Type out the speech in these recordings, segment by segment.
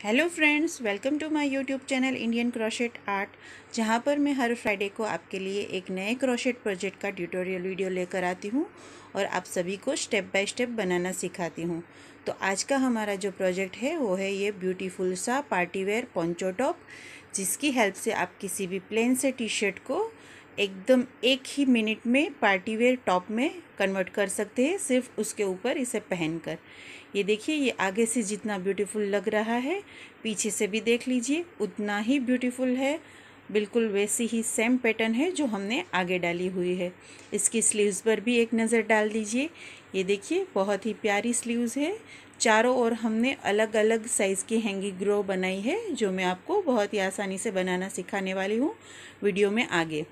Hello friends, welcome to my YouTube channel Indian crochet art, जहाँ पर मैं हर Friday को आपके लिए एक नए क्रोशेट प्रोजेक्ट का ट्यूटोरियल वीडियो लेकर आती हूँ और आप सभी को स्टेप बाय स्टेप बनाना सिखाती हूँ। तो आज का हमारा जो प्रोजेक्ट है, वो है ये ब्यूटीफुल सा पार्टी वेयर पोंचो टॉप जिसकी हेल्प से आप किसी भी प्लेन से टी शर्ट को एकदम एक ही मिनट में पार्टी वेयर टॉप में कन्वर्ट कर सकते हैं, सिर्फ़ उसके ऊपर इसे पहनकर। ये देखिए, ये आगे से जितना ब्यूटीफुल लग रहा है, पीछे से भी देख लीजिए, उतना ही ब्यूटीफुल है। बिल्कुल वैसी ही सेम पैटर्न है जो हमने आगे डाली हुई है। इसकी स्लीव्स पर भी एक नज़र डाल दीजिए। ये देखिए, बहुत ही प्यारी स्लीव्स है। चारों ओर हमने अलग अलग साइज़ की हैंगी ग्रो बनाई है, जो मैं आपको बहुत ही आसानी से बनाना सिखाने वाली हूँ वीडियो में आगे।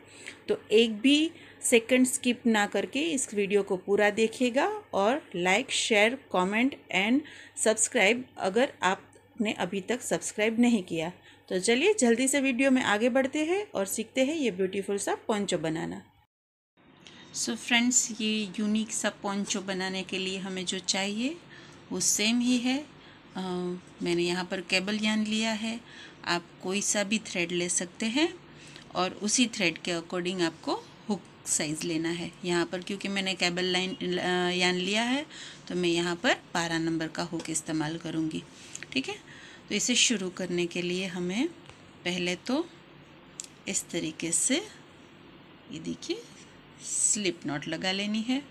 तो एक भी सेकंड स्किप ना करके इस वीडियो को पूरा देखिएगा और like share comment and subscribe अगर आपने अभी तक सब्सक्राइब नहीं किया। तो चलिए जल्दी से वीडियो में आगे बढ़ते हैं और सीखते हैं ये ब्यूटीफुल सा पोंचो बनाना सो so फ्रेंड्स ये यूनिक सा पोंचो बनाने के लिए हमें जो चाहिए वो सेम ही है। आ, मैंने यहाँ पर केबल यान लिया है। आप कोई सा भी थ्रेड ले सकते हैं। और उसी थ्रेड के अकॉर्डिंग आपको हुक साइज़ लेना है। यहाँ पर क्योंकि मैंने केबल लाइन यान लिया है तो मैं यहाँ पर बारह नंबर का हुक इस्तेमाल करूँगी। ठीक है? तो इसे शुरू करने के लिए हमें पहले तो इस तरीके से, ये देखिए स्लिप नॉट लगा लेनी है।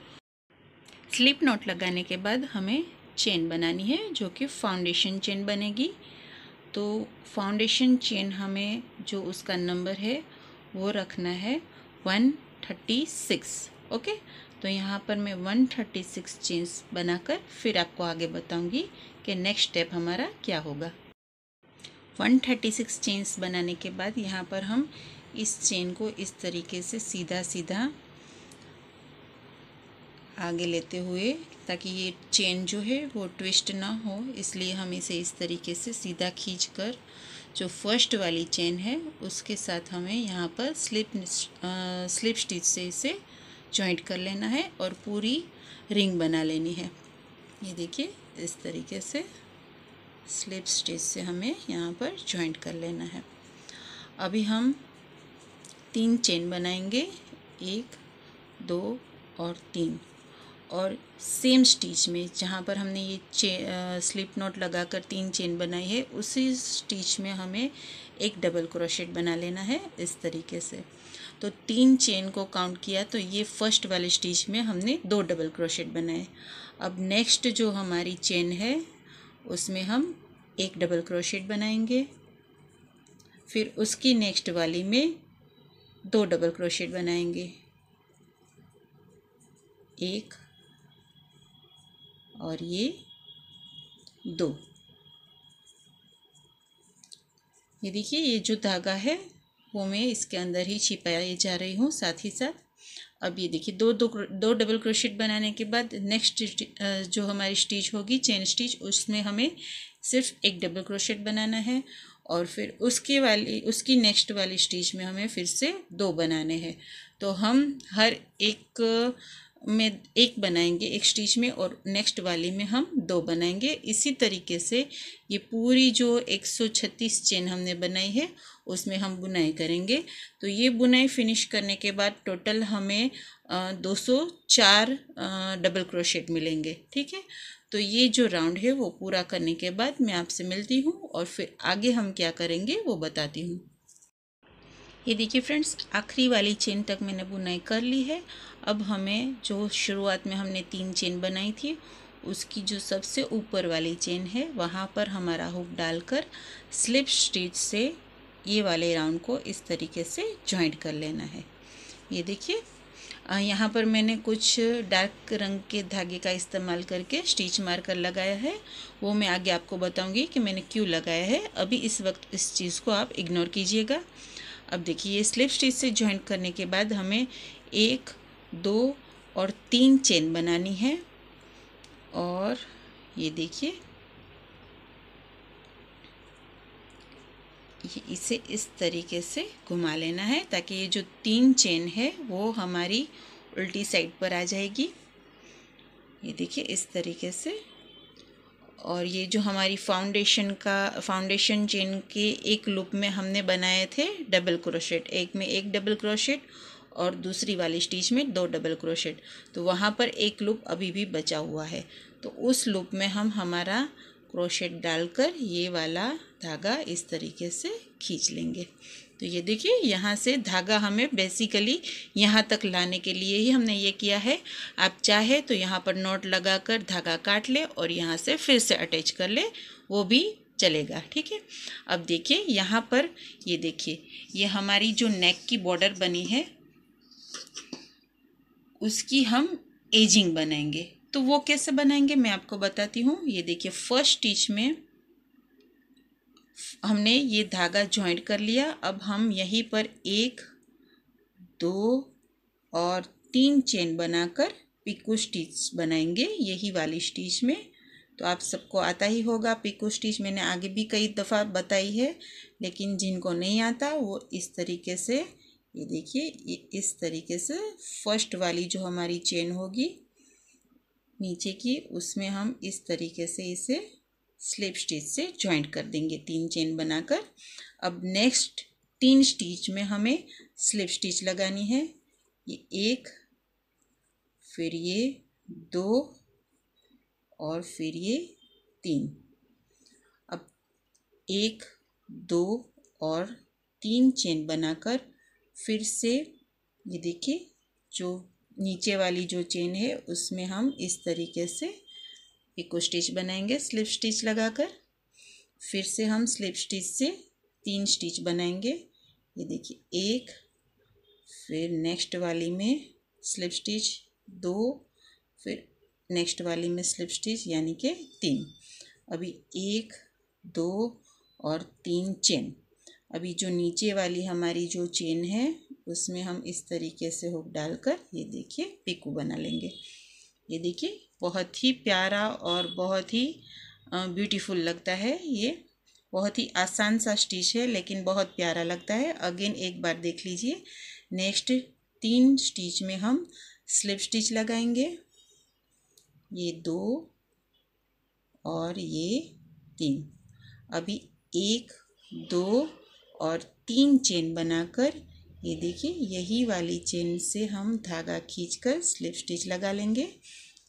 स्लिप नॉट लगाने के बाद हमें चेन बनानी है, जो कि फाउंडेशन चेन बनेगी। तो फाउंडेशन चेन हमें जो उसका नंबर है वो रखना है वन थर्टी सिक्स ओके तो यहाँ पर मैं वन थर्टी सिक्स चेन्स बनाकर फिर आपको आगे बताऊँगी कि नेक्स्ट स्टेप हमारा क्या होगा। वन थर्टी सिक्स चेन्स बनाने के बाद यहाँ पर हम इस चेन को इस तरीके से सीधा सीधा आगे लेते हुए, ताकि ये चेन जो है वो ट्विस्ट ना हो, इसलिए हम इसे इस तरीके से सीधा खींच कर जो फ़र्स्ट वाली चेन है, उसके साथ हमें यहाँ पर स्लिप स्लिप स्टिच से इसे जॉइंट कर लेना है और पूरी रिंग बना लेनी है। ये देखिए, इस तरीके से स्लिप स्टिच से हमें यहाँ पर जॉइंट कर लेना है। अभी हम तीन चेन बनाएँगे, एक, दो और तीन। और सेम स्टिच में जहाँ पर हमने ये चे स्लिप नोट लगा कर तीन चेन बनाई है, उसी स्टिच में हमें एक डबल क्रोशेट बना लेना है इस तरीके से। तो तीन चेन को काउंट किया तो ये फ़र्स्ट वाले स्टिच में हमने दो डबल क्रोशेट बनाए। अब नेक्स्ट जो हमारी चेन है, उसमें हम एक डबल क्रोशेट बनाएँगे। फिर उसकी नेक्स्ट वाली में दो डबल क्रोशेट बनाएँगे। एक और ये दो। ये देखिए, ये जो धागा है, वो मैं इसके अंदर ही छिपाई जा रही हूँ साथ ही साथ। अब ये देखिए, दो दो दो डबल क्रोशेट बनाने के बाद नेक्स्ट जो हमारी स्टिच होगी चेन स्टिच उसमें हमें सिर्फ़ एक डबल क्रोशेट बनाना है और फिर उसके वाली, उसकी नेक्स्ट वाली स्टिच में हमें फिर से दो बनाने हैं। तो हम हर एक में एक बनाएँगे एक स्टिच में और नेक्स्ट वाली में हम दो बनाएँगे। इसी तरीके से ये पूरी जो 136 चेन हमने बनाई है, उसमें हम बुनाई करेंगे। तो ये बुनाई फिनिश करने के बाद टोटल हमें दो सौ चार डबल क्रोशेट मिलेंगे, ठीक है? तो ये जो राउंड है वो पूरा करने के बाद मैं आपसे मिलती हूँ और फिर आगे हम क्या करेंगे वो बताती हूँ। ये देखिए फ्रेंड्स, आखिरी वाली चेन तक मैंने बुनाई कर ली है। अब हमें जो शुरुआत में हमने तीन चेन बनाई थी, उसकी जो सबसे ऊपर वाली चेन है, वहाँ पर हमारा हुक डालकर स्लिप स्टिच से ये वाले राउंड को इस तरीके से जॉइंट कर लेना है। ये देखिए यहाँ पर मैंने कुछ डार्क रंग के धागे का इस्तेमाल करके स्टिच मारकर लगाया है। वो मैं आगे आपको बताऊँगी कि मैंने क्यों लगाया है। अभी इस वक्त इस चीज़ को आप इग्नोर कीजिएगा। अब देखिए, ये स्लिप स्टिच से जॉइंट करने के बाद हमें एक, दो और तीन चेन बनानी है। और ये देखिए इसे इस तरीके से घुमा लेना है ताकि ये जो तीन चेन है, वो हमारी उल्टी साइड पर आ जाएगी। ये देखिए, इस तरीके से और ये जो हमारी फाउंडेशन का फाउंडेशन चेन के एक लूप में हमने बनाए थे डबल क्रोशेट एक में एक डबल क्रोशेट और दूसरी वाली स्टिच में दो डबल क्रोशेट तो वहाँ पर एक लूप अभी भी बचा हुआ है। तो उस लूप में हम हमारा क्रोशेट डालकर ये वाला धागा इस तरीके से खींच लेंगे। तो ये देखिए, यहाँ से धागा हमें बेसिकली यहाँ तक लाने के लिए ही हमने ये किया है। आप चाहे तो यहाँ पर नोट लगाकर धागा काट ले और यहाँ से फिर से अटैच कर ले, वो भी चलेगा, ठीक है? अब देखिए, यहाँ पर ये देखिए, ये हमारी जो नेक की बॉर्डर बनी है, उसकी हम एजिंग बनाएँगे। तो वो कैसे बनाएँगे, मैं आपको बताती हूँ। ये देखिए फ़र्स्ट स्टिच में हमने ये धागा ज्वाइंट कर लिया। अब हम यहीं पर एक, दो और तीन चेन बनाकर पिको स्टिच बनाएँगे यही वाली स्टिच में। तो आप सबको आता ही होगा पिको स्टिच मैंने आगे भी कई दफ़ा बताई है, लेकिन जिनको नहीं आता वो इस तरीके से, ये देखिए इस तरीके से फ़र्स्ट वाली जो हमारी चेन होगी, नीचे की, उसमें हम इस तरीके से इसे स्लिप स्टिच से ज्वाइंट कर देंगे तीन चेन बनाकर। अब नेक्स्ट तीन स्टिच में हमें स्लिप स्टिच लगानी है। ये एक, फिर ये दो और फिर ये तीन। अब एक, दो और तीन चेन बनाकर फिर से ये देखिए, जो नीचे वाली जो चेन है, उसमें हम इस तरीके से एक स्टिच बनाएँगे, स्लिप स्टिच लगाकर। फिर से हम स्लिप स्टिच से तीन स्टिच बनाएँगे। ये देखिए, एक, फिर नेक्स्ट वाली में स्लिप स्टिच, दो, फिर नेक्स्ट वाली में स्लिप स्टिच, यानी कि तीन। अभी एक, दो और तीन चेन। अभी जो नीचे वाली हमारी जो चेन है, उसमें हम इस तरीके से हुक डालकर ये देखिए, पिकू बना लेंगे। ये देखिए बहुत ही प्यारा और बहुत ही ब्यूटीफुल लगता है ये। बहुत ही आसान सा स्टिच है, लेकिन बहुत प्यारा लगता है। अगेन एक बार देख लीजिए। नेक्स्ट तीन स्टिच में हम स्लिप स्टिच लगाएँगे। ये दो और ये तीन। अभी एक, दो और तीन चेन बनाकर, ये देखिए, यही वाली चेन से हम धागा खींचकर स्लिप स्टिच लगा लेंगे।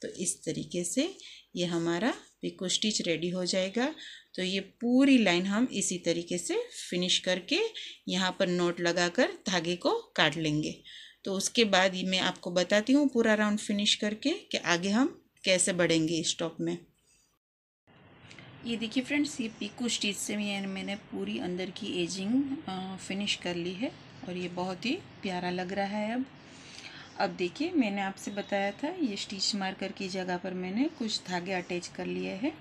तो इस तरीके से ये हमारा पिको स्टिच रेडी हो जाएगा। तो ये पूरी लाइन हम इसी तरीके से फिनिश करके यहाँ पर नोट लगाकर धागे को काट लेंगे। तो उसके बाद मैं आपको बताती हूँ पूरा राउंड फिनिश करके कि आगे हम कैसे बढ़ेंगे इस टॉप में। ये देखिए फ्रेंड्स, ये पिको स्टिच से मैंने पूरी अंदर की एजिंग फिनिश कर ली है और ये बहुत ही प्यारा लग रहा है अब। अब देखिए, मैंने आपसे बताया था, ये स्टिच मार्कर की जगह पर मैंने कुछ धागे अटैच कर लिए हैं।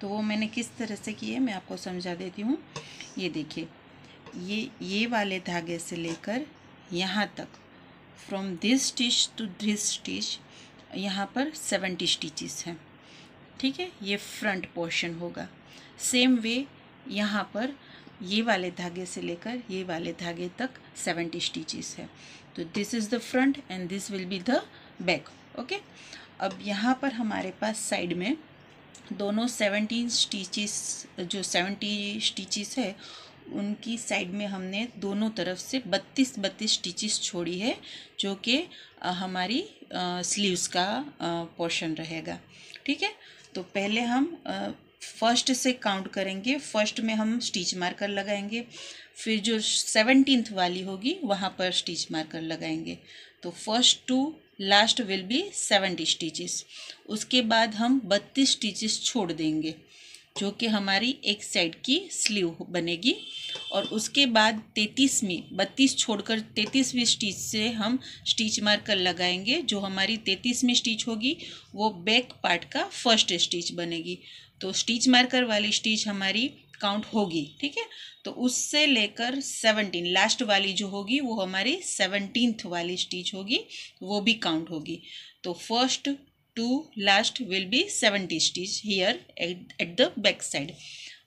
तो वो मैंने किस तरह से किए मैं आपको समझा देती हूँ। ये देखिए, ये ये वाले धागे से लेकर यहाँ तक from this stitch to this stitch यहाँ पर सेवेंटी स्टिचेस हैं। ठीक है, ये फ्रंट पोर्शन होगा। सेम वे यहाँ पर ये वाले धागे से लेकर ये वाले धागे तक सेवेंटी स्टिचेस है। तो this is the front and this will be the back okay अब यहाँ पर हमारे पास साइड में दोनों सेवेंटीन स्टिचेस जो सेवेंटी स्टिचेस है, उनकी साइड में हमने दोनों तरफ़ से बत्तीस बत्तीस स्टिचेस छोड़ी है, जो कि हमारी स्लीव्स का पोर्शन रहेगा, ठीक है? तो पहले हम फ़र्स्ट से काउंट करेंगे फ़र्स्ट में हम स्टिच मार्कर लगाएँगे फिर जो सेवनटीन्थ वाली होगी, वहाँ पर स्टिच मार्कर लगाएँगे। तो first to last will be seventy stitches उसके बाद हम बत्तीस स्टिचेस छोड़ देंगे, जो कि हमारी एक साइड की स्लीव बनेगी। और उसके बाद तैतीसवीं, बत्तीस छोड़कर तैतीसवीं स्टिच से हम स्टिच मार्कर लगाएँगे, जो हमारी तैतीसवीं स्टिच होगी, वो बैक पार्ट का फ़र्स्ट स्टिच बनेगी। तो स्टिच मार्कर वाली स्टिच हमारी काउंट होगी, ठीक है? तो उससे लेकर सेवनटीन लास्ट वाली जो होगी, वो हमारी सेवनटीन्थ वाली स्टिच होगी, वो भी काउंट होगी। तो first to last will be seventy stitch here at the back side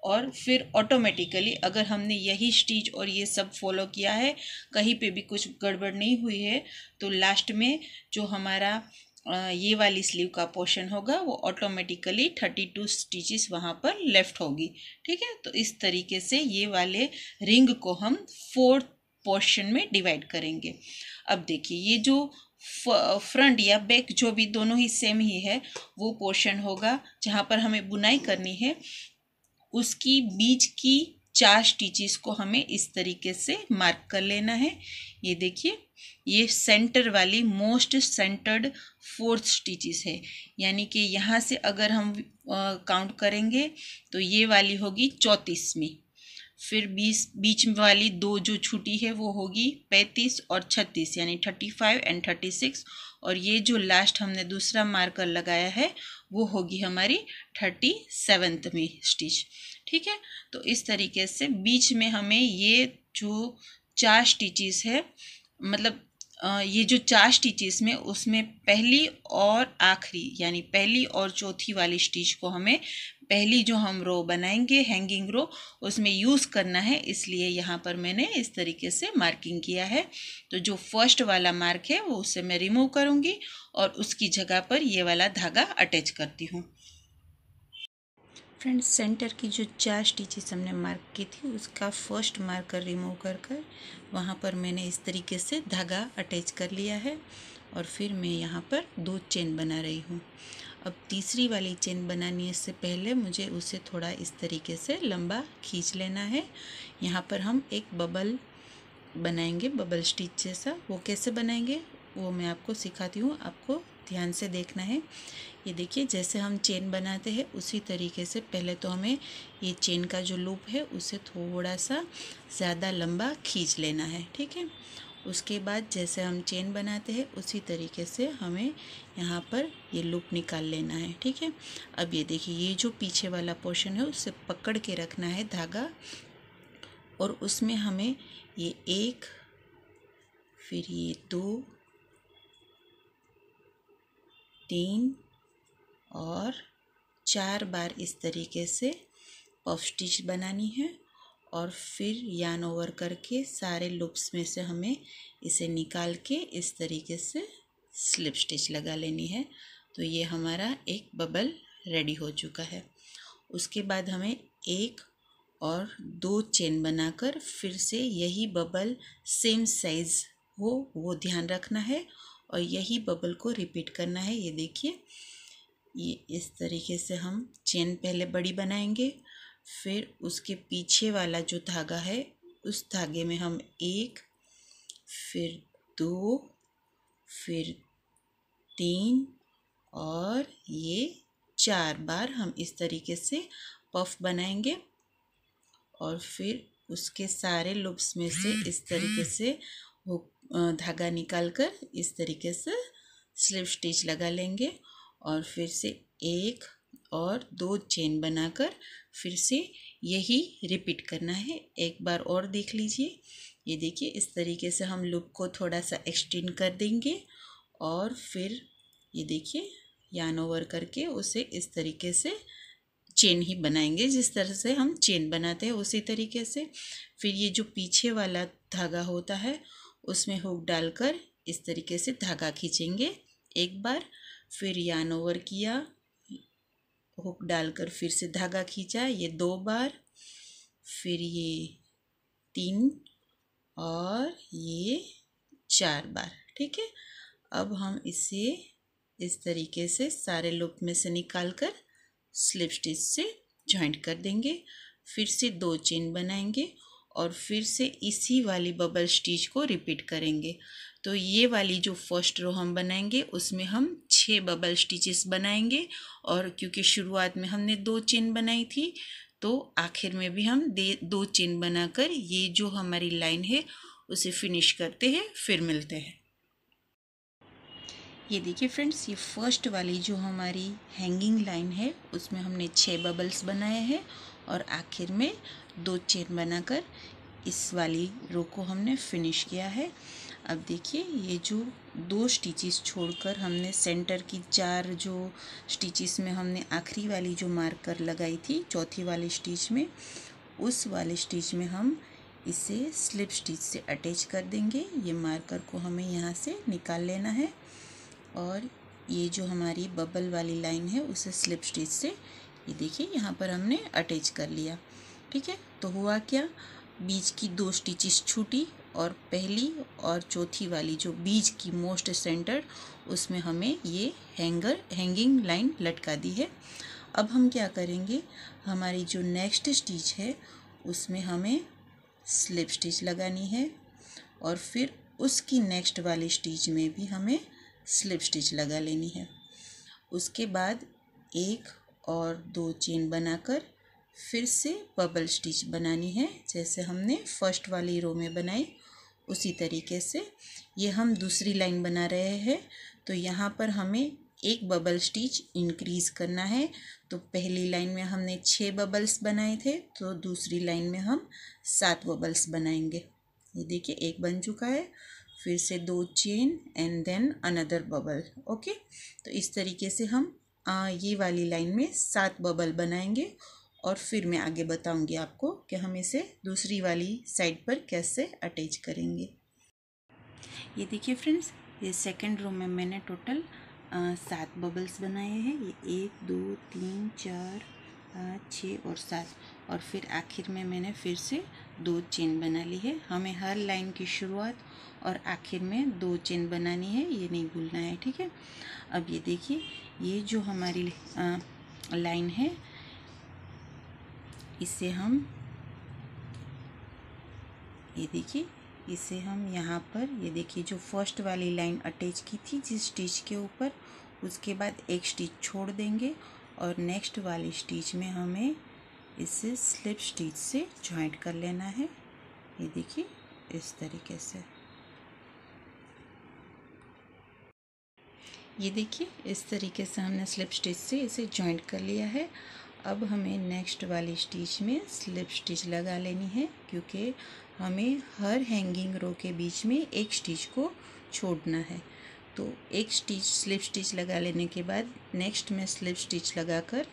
और फिर ऑटोमेटिकली अगर हमने यही स्टिच और ये सब फॉलो किया है, कहीं पे भी कुछ गड़बड़ नहीं हुई है तो लास्ट में जो हमारा ये वाली स्लीव का पोर्शन होगा, वो ऑटोमेटिकली थर्टी टू स्टिचेस वहाँ पर लेफ़्ट होगी। ठीक है? तो इस तरीके से ये वाले रिंग को हम फोर्थ पोर्शन में डिवाइड करेंगे। अब देखिए, ये जो फ्रंट या बैक जो भी दोनों ही सेम ही है, वो पोर्शन होगा, जहाँ पर हमें बुनाई करनी है। उसकी बीच की चार स्टिचेस को हमें इस तरीके से मार्क कर लेना है। ये देखिए, ये सेंटर वाली मोस्ट सेंटर्ड फोर्थ स्टिचेस है। यानी कि यहाँ से अगर हम काउंट करेंगे तो ये वाली होगी चौंतीसवीं। फिर बीस, बीच वाली दो जो छुटी है, वो होगी पैंतीस और छत्तीस, यानी thirty five and thirty six और ये जो लास्ट हमने दूसरा मार्कर लगाया है वो होगी हमारी थर्टी सेवेंथ में स्टिच ठीक है? तो इस तरीके से बीच में हमें ये जो चार स्टिचेस है मतलब ये जो चार स्टिचेस में, उसमें पहली और आखिरी, यानी पहली और चौथी वाली स्टिच को हमें पहली जो हम रो बनाएँगे हैंगिंग रो उसमें यूज़ करना है। इसलिए यहाँ पर मैंने इस तरीके से मार्किंग किया है। तो जो फ़र्स्ट वाला मार्क है, वो उसे मैं रिमूव करूँगी और उसकी जगह पर ये वाला धागा अटैच करती हूँ। फ्रेंड्स सेंटर की जो चार स्टिचेस हमने मार्क की थी, उसका फ़र्स्ट मार्कर रिमूव कर कर वहाँ पर मैंने इस तरीके से धागा अटैच कर लिया है और फिर मैं यहाँ पर दो चेन बना रही हूँ। अब तीसरी वाली चेन बनाने से पहले मुझे उसे थोड़ा इस तरीके से लंबा खींच लेना है। यहाँ पर हम एक बबल बनाएँगे बबल स्टिच जैसा। वो कैसे बनाएँगे, वो मैं आपको सिखाती हूँ। आपको ध्यान से देखना है। ये देखिए, जैसे हम चेन बनाते हैं, उसी तरीके से पहले तो हमें ये चेन का जो लूप है, उसे थोड़ा सा ज़्यादा लंबा खींच लेना है, ठीक है? उसके बाद जैसे हम चेन बनाते हैं, उसी तरीके से हमें यहाँ पर ये लूप निकाल लेना है, ठीक है? अब ये देखिए, ये जो पीछे वाला पोर्शन है, उसे पकड़ के रखना है धागा और उसमें हमें ये एक, फिर ये दो तीन और चार बार इस तरीके से पफ स्टिच बनानी है और फिर यान ओवर करके सारे लुप्स में से हमें इसे निकाल के इस तरीके से स्लिप स्टिच लगा लेनी है। तो ये हमारा एक बबल रेडी हो चुका है। उसके बाद हमें एक और दो चेन बनाकर फिर से यही बबल सेम साइज़ हो, वो ध्यान रखना है और यही बबल को रिपीट करना है। ये देखिए, ये इस तरीके से हम चेन पहले बड़ी बनाएँगे, फिर उसके पीछे वाला जो धागा है, उस धागे में हम एक, फिर दो, फिर तीन और ये चार बार हम इस तरीके से पफ बनाएँगे और फिर उसके सारे लुब्स में से इस तरीके से वो धागा निकाल कर इस तरीके से स्लिप स्टिच लगा लेंगे और फिर से एक और दो चेन बनाकर फिर से यही रिपीट करना है। एक बार और देख लीजिए। ये देखिए, इस तरीके से हम लुप को थोड़ा सा एक्सटेंड कर देंगे और फिर ये देखिए, यान ओवर करके उसे इस तरीके से चेन ही बनाएँगे। जिस तरह से हम चेन बनाते हैं, उसी तरीके से। फिर ये जो पीछे वाला धागा होता है उसमें हुक डालकर इस तरीके से धागा खींचेंगे। एक बार फिर यान ओवर किया, हुक डालकर फिर से धागा खींचा, ये दो बार, फिर ये तीन और ये चार बार, ठीक है? अब हम इसे इस तरीके से सारे लुप में से निकाल कर स्लिप स्टिच से जॉइंट कर देंगे। फिर से दो चेन बनाएँगे और फिर से इसी वाली बबल स्टिच को रिपीट करेंगे। तो ये वाली जो फ़र्स्ट रो हम बनाएँगे, उसमें हम छः बबल स्टिचेस बनाएँगे और क्योंकि शुरुआत में हमने दो चेन बनाई थी तो आखिर में भी हम दे, दो चेन बनाकर ये जो हमारी लाइन है, उसे फिनिश करते हैं, फिर मिलते हैं। ये देखिए फ्रेंड्स ये फ़र्स्ट वाली जो हमारी हैंगिंग लाइन है, उसमें हमने छः बबल्स बनाए हैं और आखिर में दो चेन बनाकर इस वाली रो को हमने फिनिश किया है। अब देखिए, ये जो दो स्टिचेस छोड़कर हमने सेंटर की चार जो स्टिचेस में हमने आखिरी वाली जो मार्कर लगाई थी, चौथी वाली स्टिच में, उस वाले स्टिच में हम इसे स्लिप स्टिच से अटैच कर देंगे। ये मार्कर को हमें यहाँ से निकाल लेना है और ये जो हमारी बबल वाली लाइन है, उसे स्लिप स्टिच से, ये देखिए, यहाँ पर हमने अटैच कर लिया। ठीक है? तो हुआ क्या? बीज की दो स्टिचेस छूटी और पहली और चौथी वाली जो बीज की मोस्ट सेंटर उसमें हमें ये हैंगर हैंगिंग लाइन लटका दी है। अब हम क्या करेंगे? हमारी जो नेक्स्ट स्टिच है, उसमें हमें स्लिप स्टिच लगानी है और फिर उसकी नेक्स्ट वाली स्टिच में भी हमें स्लिप स्टिच लगा लेनी है। उसके बाद एक और दो चेन बनाकर फिर से बबल स्टिच बनानी है जैसे हमने फ़र्स्ट वाली रो में बनाई उसी तरीके से। ये हम दूसरी लाइन बना रहे हैं तो यहाँ पर हमें एक बबल स्टिच इंक्रीज़ करना है। तो पहली लाइन में हमने छः बबल्स बनाए थे तो दूसरी लाइन में हम सात बबल्स बनाएँगे। ये देखिए एक बन चुका है फिर से दो chain and then another bubble okay तो इस तरीके से हम आ, ये वाली लाइन में सात बबल बनाएँगे और फिर मैं आगे बताऊँगी आपको कि हम इसे दूसरी वाली साइड पर कैसे अटैच करेंगे। ये देखिए फ्रेंड्स ये सेकंड रो में मैंने टोटल सात बबल्स बनाए हैं। ये एक, दो, तीन, चार पाँच छः और सात। और फिर आखिर में मैंने फिर से दो चेन बना ली है। हमें हर लाइन की शुरुआत और आखिर में दो चेन बनानी है, ये नहीं भूलना है, ठीक है? अब ये देखिए, ये जो हमारी लाइन है इसे हम, ये देखिए, इसे हम यहाँ पर, ये देखिए जो फ़र्स्ट वाली लाइन अटैच की थी, जिस स्टिच के ऊपर, उसके बाद एक स्टिच छोड़ देंगे और नेक्स्ट वाली स्टिच में हमें इसे स्लिप स्टिच से ज्वाइंट कर लेना है। ये देखिए, इस तरीके से। ये देखिए, इस तरीके से हमने स्लिप स्टिच से इसे ज्वाइंट कर लिया है। अब हमें नेक्स्ट वाली स्टिच में स्लिप स्टिच लगा लेनी है, क्योंकि हमें हर हैंगिंग रो के बीच में एक स्टिच को छोड़ना है। तो एक स्टिच स्लिप स्टिच लगा लेने के बाद नेक्स्ट में स्लिप स्टिच लगाकर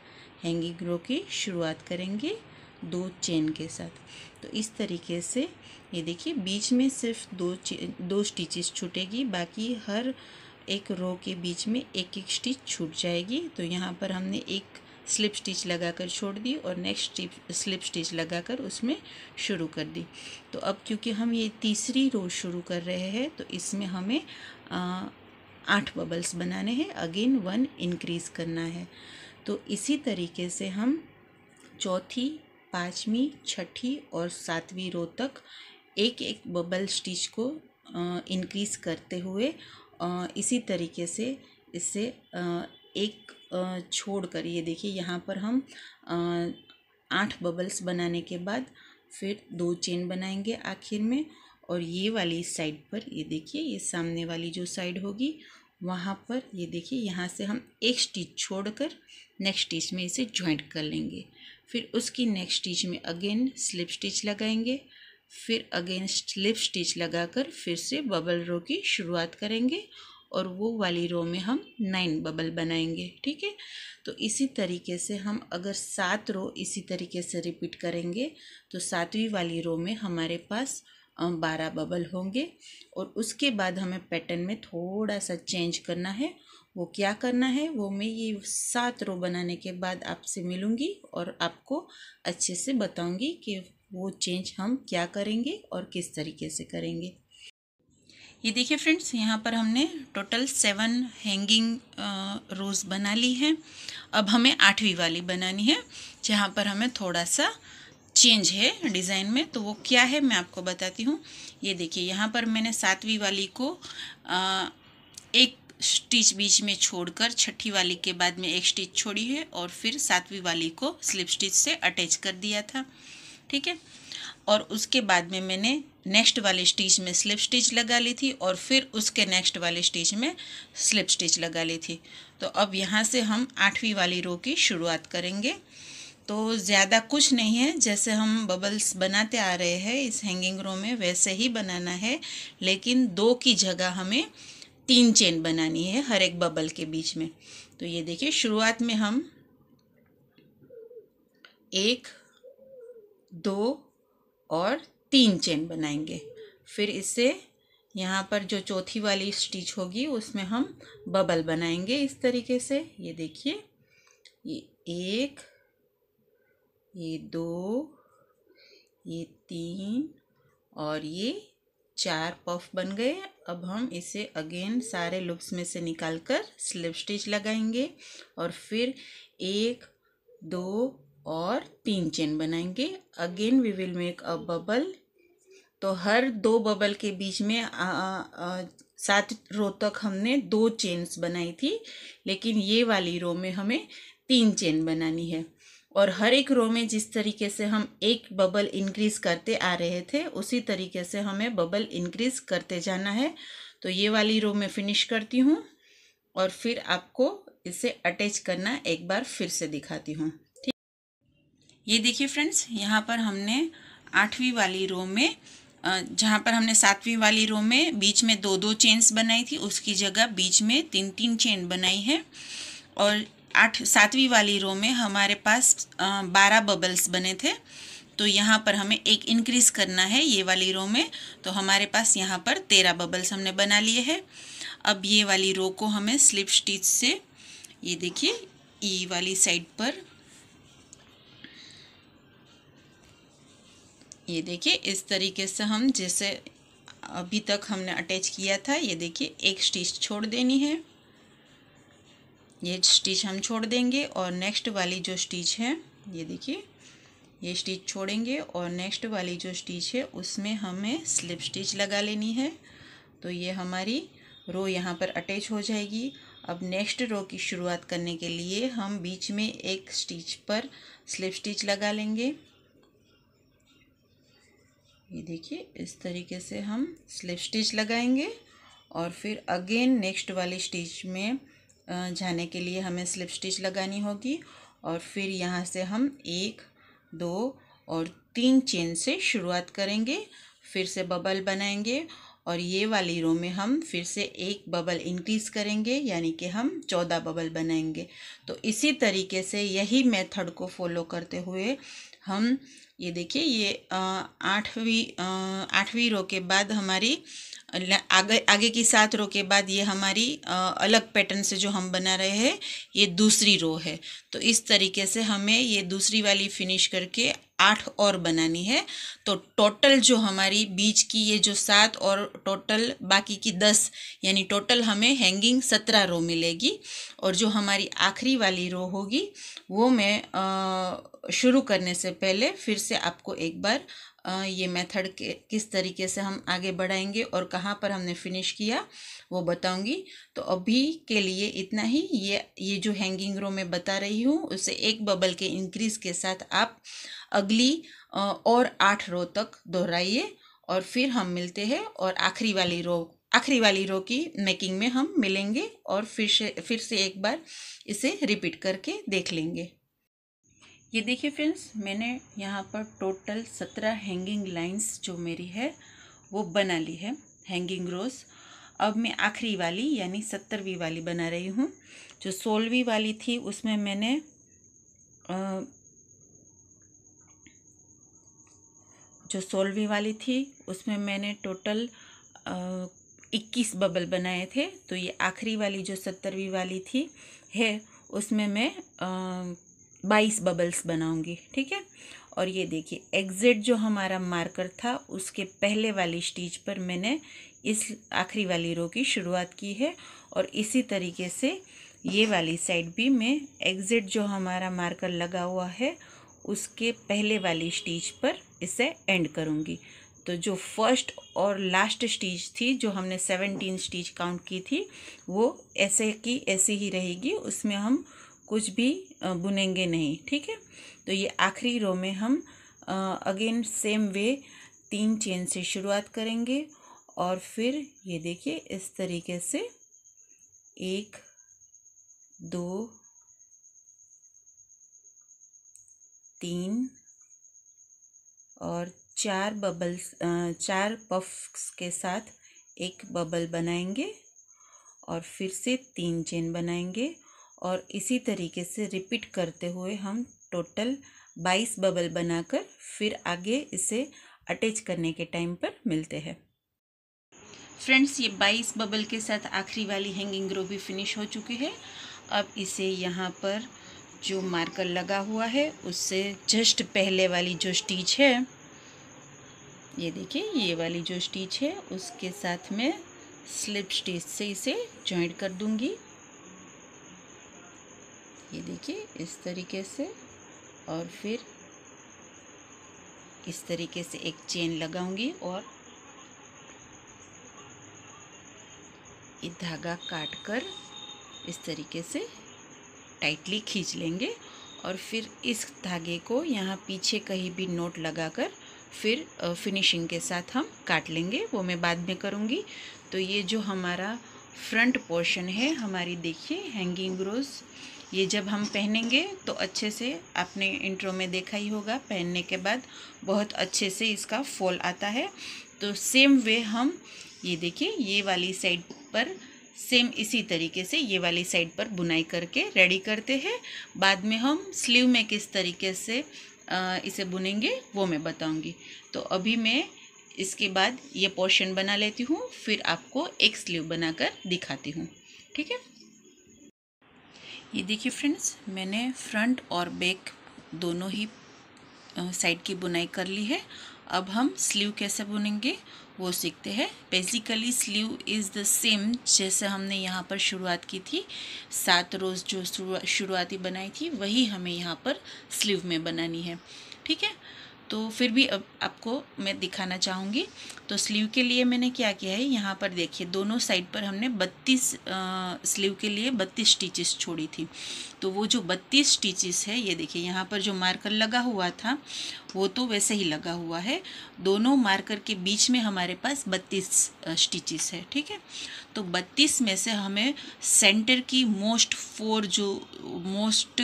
हैंगिंग रो की शुरुआत करेंगे दो चेन के साथ। तो इस तरीके से ये देखिए, बीच में सिर्फ़ दो दो स्टिचेस छूटेगी, बाकी हर एक रो के बीच में एक एक स्टिच छूट जाएगी। तो यहाँ पर हमने एक स्लिप स्टिच लगाकर छोड़ दी और नेक्स्ट स्लिप स्टिच लगाकर उसमें शुरू कर दी। तो अब क्योंकि हम ये तीसरी रो शुरू कर रहे हैं तो इसमें हमें आठ बबल्स बनाने हैं। अगेन वन इंक्रीज़ करना है। तो इसी तरीके से हम चौथी, पाँचवीं, छठी और सातवीं रो तक एक एक बबल स्टिच को इंक्रीज़ करते हुए इसी तरीके से इससे एक छोड़ कर ये देखिए, यहाँ पर हम आठ बबल्स बनाने के बाद फिर दो चेन बनाएँगे आखिर में और ये वाली साइड पर, ये देखिए, ये सामने वाली जो साइड होगी, वहाँ पर, ये देखिए, यहाँ से हम एक स्टिच छोड़कर नेक्स्ट स्टिच में इसे ज्वाइंट कर लेंगे। फिर उसकी नेक्स्ट स्टिच में अगेन स्लिप स्टिच लगाएँगे, फिर अगेन स्लिप स्टिच लगाकर फिर से बबल रो की शुरुआत करेंगे और वो वाली रो में हम नाइन बबल बनाएँगे, ठीक है? तो इसी तरीके से हम अगर सात रो इसी तरीके से रिपीट करेंगे तो सातवीं वाली रो में हमारे पास बारह बबल होंगे। और उसके बाद हमें पैटर्न में थोड़ा सा चेंज करना है। वो क्या करना है? वो मैं ये सात रो बनाने के बाद आपसे मिलूँगी और आपको अच्छे से बताऊँगी कि वो चेंज हम क्या करेंगे और किस तरीके से करेंगे। ये देखिए फ्रेंड्स यहाँ पर हमने टोटल सेवन हैंगिंग रोज़ बना ली है। अब हमें आठवीं वाली बनानी है जहाँ पर हमें थोड़ा सा चेंज है डिज़ाइन में। तो वो क्या है मैं आपको बताती हूँ। ये देखिए यहाँ पर मैंने सातवीं वाली को आ, एक स्टिच बीच में छोड़कर छठी वाली के बाद में एक स्टिच छोड़ी है और फिर सातवीं वाली को स्लिप स्टिच से अटैच कर दिया था। ठीक है? और उसके बाद में मैंने नेक्स्ट वाले स्टिच में स्लिप स्टिच लगा ली थी और फिर उसके नेक्स्ट वाले स्टिच में स्लिप स्टिच लगा ली थी। तो अब यहाँ से हम आठवीं वाली रो की शुरुआत करेंगे। तो ज़्यादा कुछ नहीं है, जैसे हम बबल्स बनाते आ रहे हैं, इस हैंगिंग रो में वैसे ही बनाना है, लेकिन दो की जगह हमें तीन चेन बनानी है हर एक बबल के बीच में। तो ये देखिए, शुरुआत में हम एक, दो और तीन चेन बनाएँगे। फिर इसे यहाँ पर जो चौथी वाली स्टिच होगी, उसमें हम बबल बनाएँगे इस तरीके से। ये देखिए, ये एक, ये दो, ये तीन और ये चार पफ बन गए। अब हम इसे अगेन सारे लुप्स में से निकाल कर स्लिप स्टिच लगाएँगे और फिर एक, दो और तीन चेन बनाएँगे। Again we will make a bubble तो हर दो बबल के बीच में सात रो तक हमने दो चेन्स बनाई थी। लेकिन ये वाली रो में हमें तीन चेन बनानी है। और हर एक रो में जिस तरीके से हम एक बबल इंक्रीज करते आ रहे थे, उसी तरीके से हमें बबल इंक्रीज करते जाना है। तो ये वाली रो में फिनिश करती हूँ और फिर आपको इसे अटैच करना एक बार फिर से दिखाती हूँ। ये देखिए फ्रेंड्स यहाँ पर हमने आठवीं वाली रो में जहाँ पर हमने सातवीं वाली रो में बीच में दो दो चेन्स बनाई थी, उसकी जगह बीच में तीन तीन चेन बनाई है। और आठ, सातवीं वाली रो में हमारे पास बारह बबल्स बने थे। तो यहाँ पर हमें एक इंक्रीज करना है ये वाली रो में। तो हमारे पास यहाँ पर तेरह बबल्स हमने बना लिए हैं। अब ये वाली रो को हमें स्लिप स्टिच से, ये देखिए ई वाली साइड पर ये देखिए, इस तरीके से हम जैसे अभी तक हमने अटैच किया था, ये देखिए, एक स्टिच छोड़ देनी है। ये स्टिच हम छोड़ देंगे और नेक्स्ट वाली जो स्टिच है, ये देखिए, ये स्टिच छोड़ेंगे और नेक्स्ट वाली जो स्टिच है, उसमें हमें स्लिप स्टिच लगा लेनी है। तो ये हमारी रो यहाँ पर अटैच हो जाएगी। अब नेक्स्ट रो की शुरुआत करने के लिए हम बीच में एक स्टिच पर स्लिप स्टिच लगा लेंगे। ये देखिए, इस तरीके से हम स्लिप स्टिच लगाएँगे और फिर अगेन नेक्स्ट वाली स्टिच में जाने के लिए हमें स्लिप स्टिच लगानी होगी और फिर यहाँ से हम एक, दो और तीन चेन से शुरुआत करेंगे, फिर से बबल बनाएँगे और ये वाली रो में हम फिर से एक बबल इंक्रीज करेंगे, यानी कि हम चौदह बबल बनाएँगे। तो इसी तरीके से यही मेथड को फॉलो करते हुए हम ये देखिए ये आठवीं आठवीं रो के बाद हमारी आगे आगे की सात रो के बाद ये हमारी अलग पैटर्न से जो हम बना रहे हैं, ये दूसरी रो है। तो इस तरीके से हमें ये दूसरी वाली फिनिश करके आठ और बनानी है। तो टोटल जो हमारी बीच की ये जो सात और टोटल बाकी की दस, यानी टोटल हमें हैंगिंग सत्रह रो मिलेगी। और जो हमारी आखिरी वाली रो होगी, वो मैं शुरू करने से पहले फिर से आपको एक बार ये मेथड के, किस तरीके से हम आगे बढ़ाएँगे और कहाँ पर हमने फिनिश किया, वो बताऊँगी। तो अभी के लिए इतना ही। ये ये जो हैंगिंग रो मैं बता रही हूँ, उसे एक बबल के इंक्रीज के साथ आप अगली और आठ रो तक दोहराइए और फिर हम मिलते हैं और आखिरी वाली रो आखिरी वाली रो की मेकिंग में हम मिलेंगे और फिर से फिर से एक बार इसे रिपीट करके देख लेंगे। ये देखिए फ्रेंड्स मैंने यहाँ पर टोटल सत्रह हैंगिंग लाइंस जो मेरी है वो बना ली है हैंगिंग रोज़ अब मैं आखिरी वाली यानी सत्तरवीं वाली बना रही हूँ। जो सोलहवीं वाली थी उसमें मैंने आ, जो सोलहवीं वाली थी उसमें मैंने टोटल इक्कीस बबल बनाए थे। तो ये आखिरी वाली जो सत्तरवीं वाली थी है उसमें मैं बाईस बबल्स बनाऊँगी, ठीक है? और ये देखिए एग्जिट जो हमारा मार्कर था, उसके पहले वाली स्टीच पर मैंने इस आखिरी वाली रो की शुरुआत की है और इसी तरीके से ये वाली साइड भी मैं एग्जिट जो हमारा मार्कर लगा हुआ है, उसके पहले वाली स्टीच पर इसे एंड करूँगी। तो जो फ़र्स्ट और लास्ट स्टीच थी, जो हमने सेवनटीन स्टीच काउंट की थी, वो ऐसे की, ऐसी ही रहेगी, उसमें हम कुछ भी बुनेंगे नहीं, ठीक है? तो ये आखिरी रो में हम अगेन सेम वे तीन चेन से शुरुआत करेंगे और फिर ये देखिए, इस तरीके से एक, दो, तीन और चार बबल्स चार पफ्स के साथ एक बबल बनाएँगे और फिर से तीन चेन बनाएँगे। और इसी तरीके से रिपीट करते हुए हम टोटल बाईस बबल बनाकर फिर आगे इसे अटैच करने के टाइम पर मिलते हैं। फ्रेंड्स ये 22 बबल के साथ आखिरी वाली हैंगिंग रो भी फिनिश हो चुकी है। अब इसे यहाँ पर जो मार्कर लगा हुआ है, उससे जस्ट पहले वाली जो स्टिच है, ये देखिए, ये वाली जो स्टिच है, उसके साथ में स्लिप स्टिच से इसे जॉइंट कर दूँगी। ये देखिए, इस तरीके से और फिर इस तरीके से एक चेन लगाऊँगी और ये धागा काट कर इस तरीके से टाइटली खींच लेंगे और फिर इस धागे को यहाँ पीछे कहीं भी नोट लगाकर फिर फिनिशिंग के साथ हम काट लेंगे, वो मैं बाद में करूँगी। तो ये जो हमारा फ्रंट पोर्शन है, हमारी देखिए हैंगिंग रोज़ ये जब हम पहनेंगे तो अच्छे से आपने इंट्रो में देखा ही होगा, पहनने के बाद बहुत अच्छे से इसका फॉल आता है। तो सेम वे हम, ये देखिए, ये वाली साइड पर सेम इसी तरीके से ये वाली साइड पर बुनाई करके रेडी करते हैं। बाद में हम स्लीव में किस तरीके से इसे बुनेंगे, वो मैं बताऊँगी। तो अभी मैं इसके बाद ये पोर्शन बना लेती हूँ, फिर आपको एक स्लीव बनाकर दिखाती हूँ। ठीक है? ये देखिए फ्रेंड्स मैंने फ्रंट और बैक दोनों ही साइड की बुनाई कर ली है। अब हम स्लीव कैसे बुनेंगे, वो सीखते हैं। Basically sleeve is the same जैसे हमने यहाँ पर शुरुआत की थी। सात रोज़ जो शुरुआती बनाई थी, वही हमें यहाँ पर स्लीव में बनानी है। ठीक है? तो फिर भी अब आपको मैं दिखाना चाहूँगी। तो स्लीव के लिए मैंने क्या किया है, यहाँ पर देखिए, दोनों साइड पर हमने बत्तीस स्लीव के लिए बत्तीस स्टिचेस छोड़ी थी। तो वो जो बत्तीस स्टिचेस है, ये देखिए, यहाँ पर जो मार्कर लगा हुआ था वो तो वैसे ही लगा हुआ है। दोनों मार्कर के बीच में हमारे पास बत्तीस स्टिचेस है, ठीक है? तो बत्तीस में से हमें सेंटर की मोस्ट फोर जो मोस्ट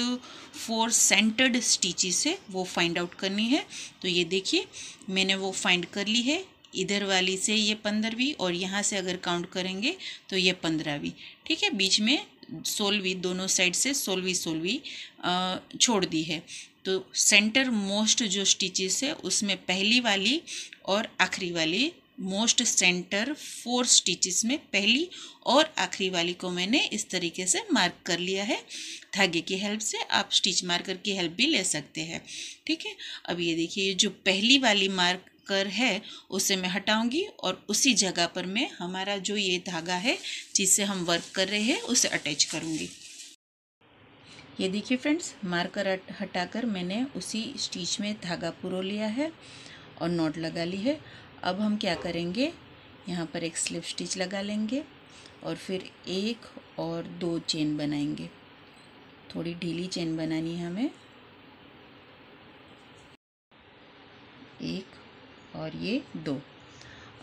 फोर सेंटर्ड स्टिचेस है, वो फाइंड आउट करनी है। तो ये देखिए, मैंने वो फाइंड कर ली है। इधर वाली से ये पंद्रहवीं और यहाँ से अगर काउंट करेंगे तो ये पंद्रहवीं, ठीक है? बीच में सोलहवीं, दोनों साइड से सोलहवीं सोलहवीं छोड़ दी है। तो सेंटर मोस्ट जो स्टिचेस है, उसमें पहली वाली और आखिरी वाली मोस्ट सेंटर फोर स्टिचेस में पहली और आखिरी वाली को मैंने इस तरीके से मार्क कर लिया है। धागे की हेल्प से आप स्टिच मार्कर की हेल्प भी ले सकते हैं। ठीक है? अब ये देखिए, जो पहली वाली मार्क कर है, उसे मैं हटाऊँगी और उसी जगह पर मैं हमारा जो ये धागा है जिससे हम वर्क कर रहे हैं, उसे अटैच करूँगी। ये देखिए फ्रेंड्स मार्कर हटाकर मैंने उसी स्टिच में धागा पुरो लिया है और नोट लगा ली है। अब हम क्या करेंगे? यहाँ पर एक स्लिप स्टिच लगा लेंगे और फिर एक और दो चेन बनाएँगे। थोड़ी ढीली चेन बनानी है हमें। एक और ये दो।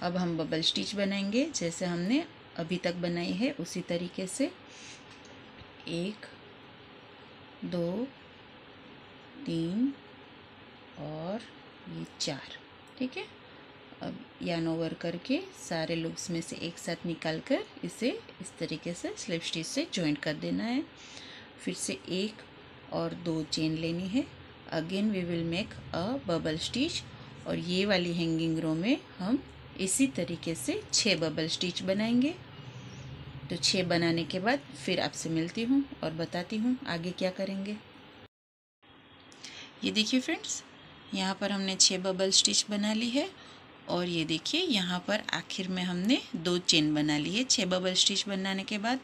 अब हम बबल स्टिच बनाएँगे, जैसे हमने अभी तक बनाई है, उसी तरीके से। एक, दो, तीन और ये चार, ठीक है? अब यान ओवर करके सारे लुक्स में से एक साथ निकाल कर इसे इस तरीके से स्लिप स्टिच से जॉइंट कर देना है। फिर से एक और दो चेन लेनी है। Again we will make a bubble stitch और ये वाली हैंगिंग रो में हम इसी तरीके से छः बबल स्टिच बनाएँगे। तो छः बनाने के बाद फिर आपसे मिलती हूँ और बताती हूँ आगे क्या करेंगे। ये देखिए फ्रेंड्स यहाँ पर हमने छः बबल स्टिच बना ली है और ये देखिए यहाँ पर आखिर में हमने दो चेन बना ली है छः बबल स्टिच बनाने के बाद।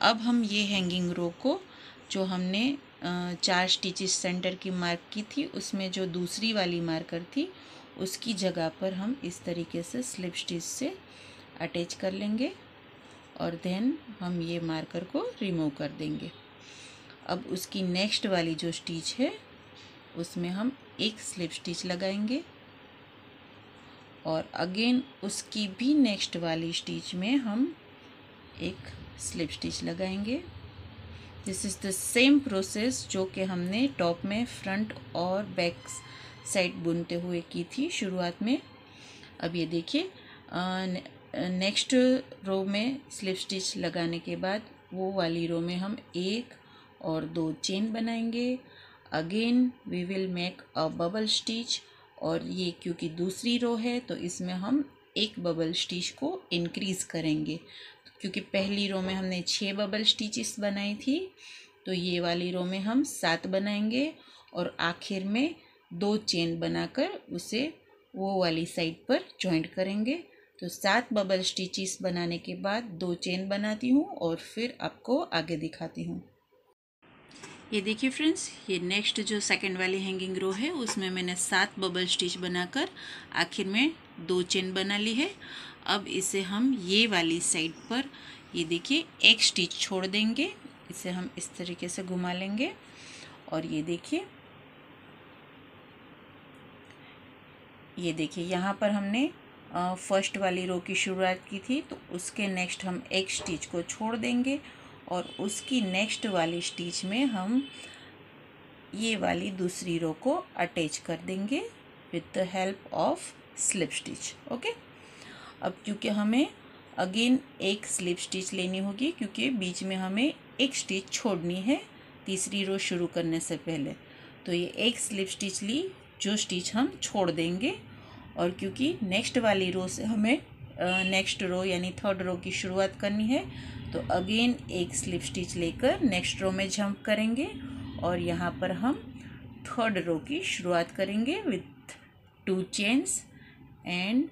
अब हम ये हैंगिंग रो को जो हमने चार स्टिचेस सेंटर की मार्क की थी, उसमें जो दूसरी वाली मार्कर थी, उसकी जगह पर हम इस तरीके से स्लिप स्टिच से अटैच कर लेंगे और देन हम ये मार्कर को रिमूव कर देंगे। अब उसकी नेक्स्ट वाली जो स्टिच है, उसमें हम एक स्लिप स्टिच लगाएँगे और अगेन उसकी भी नेक्स्ट वाली स्टिच में हम एक स्लिप स्टिच लगाएँगे। This is the same process जो कि हमने टॉप में फ्रंट और बैक साइड बुनते हुए की थी शुरुआत में। अब ये देखिए नेक्स्ट रो में स्लिप स्टिच लगाने के बाद वो वाली रो में हम एक और दो चेन बनाएँगे। Again we will make a bubble stitch और ये क्योंकि दूसरी रो है तो इसमें हम एक बबल स्टिच को इंक्रीज़ करेंगे। क्योंकि पहली रो में हमने छः बबल स्टिचेस बनाई थी तो ये वाली रो में हम सात बनाएँगे और आखिर में दो चेन बनाकर उसे वो वाली साइड पर जॉइंट करेंगे। तो सात बबल स्टिचेस बनाने के बाद दो चेन बनाती हूँ और फिर आपको आगे दिखाती हूँ। ये देखिए फ्रेंड्स ये नेक्स्ट जो सेकंड वाली हैंगिंग रो है, उसमें मैंने सात बबल स्टिच बनाकर आखिर में दो चेन बना ली है। अब इसे हम ये वाली साइड पर, ये देखिए, एक स्टिच छोड़ देंगे। इसे हम इस तरीके से घुमा लेंगे। और ये देखिए ये देखिए, यहाँ पर हमने फ़र्स्ट वाली रो की शुरुआत की थी तो उसके नेक्स्ट हम एक स्टिच को छोड़ देंगे। और उसकी नेक्स्ट वाली स्टिच में हम ये वाली दूसरी रो को अटैच कर देंगे with the help of slip stitch, okay? अब क्योंकि हमें अगेन एक स्लिप स्टिच लेनी होगी, क्योंकि बीच में हमें एक स्टिच छोड़नी है तीसरी रो शुरू करने से पहले। तो ये एक स्लिप स्टिच ली, जो स्टिच हम छोड़ देंगे। और क्योंकि नेक्स्ट वाली रो से हमें नेक्स्ट रो यानी थर्ड रो की शुरुआत करनी है तो अगेन एक स्लिप स्टिच लेकर नेक्स्ट रो में जंप करेंगे। और यहाँ पर हम थर्ड रो की शुरुआत करेंगे with two chains and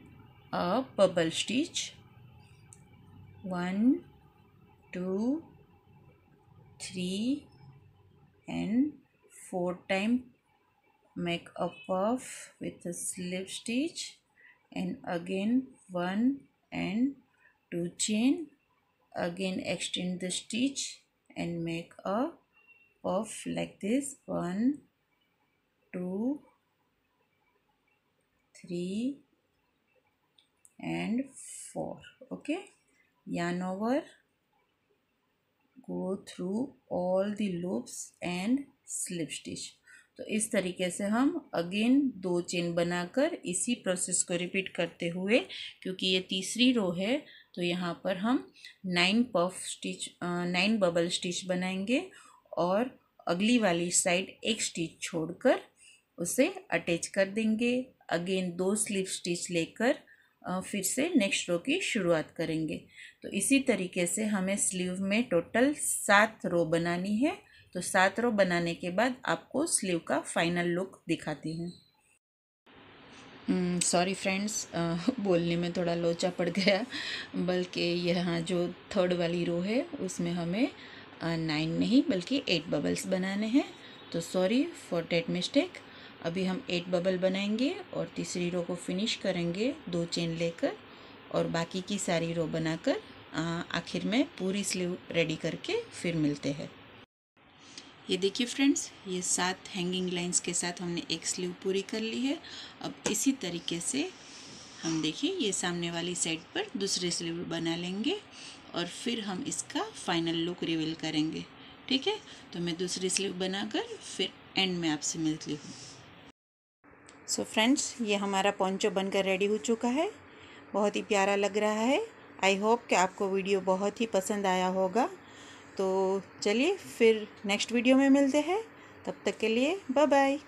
a purple stitch. One two three and four time make a puff with a slip stitch. And again one and two chain. Again extend the stitch and make a puff like this. One two three and four, okay? Yarn over, go through all the loops and slip stitch. तो इस तरीके से हम again दो chain बनाकर इसी process को repeat करते हुए, क्योंकि ये तीसरी रो है तो यहाँ पर हम nine puff stitch nine bubble stitch बनाएँगे और अगली वाली साइड एक स्टिच छोड़कर उसे अटैच कर देंगे। अगेन दो स्लिप स्टिच लेकर फिर से नेक्स्ट रो की शुरुआत करेंगे। तो इसी तरीके से हमें स्लीव में टोटल सात रो बनानी है। तो सात रो बनाने के बाद आपको स्लीव का फाइनल लुक दिखाती हूँ। सॉरी फ्रेंड्स बोलने में थोड़ा लोचा पड़ गया, बल्कि यहाँ जो थर्ड वाली रो है, उसमें हमें नाइन नहीं, बल्कि एट बबल्स बनाने हैं। तो सॉरी फॉर डेट मिस्टेक अभी हम एट बबल बनाएँगे और तीसरी रो को फिनिश करेंगे दो चेन लेकर और बाकी की सारी रो बनाकर आखिर में पूरी स्लीव रेडी करके फिर मिलते हैं। ये देखिए फ्रेंड्स ये सात हैंगिंग लाइंस के साथ हमने एक स्लीव पूरी कर ली है। अब इसी तरीके से हम देखिए ये सामने वाली साइड पर दूसरे स्लीव बना लेंगे और फिर हम इसका फाइनल लुक रिवील करेंगे। ठीक है? तो मैं दूसरी स्लीव बनाकर फिर एंड में आपसे मिलती हूँ। सो फ्रेंड्स ये हमारा पोंचो बनकर रेडी हो चुका है। बहुत ही प्यारा लग रहा है। आई होप कि आपको वीडियो बहुत ही पसंद आया होगा। तो चलिए फिर नेक्स्ट वीडियो में मिलते हैं। तब तक के लिए बाय बाय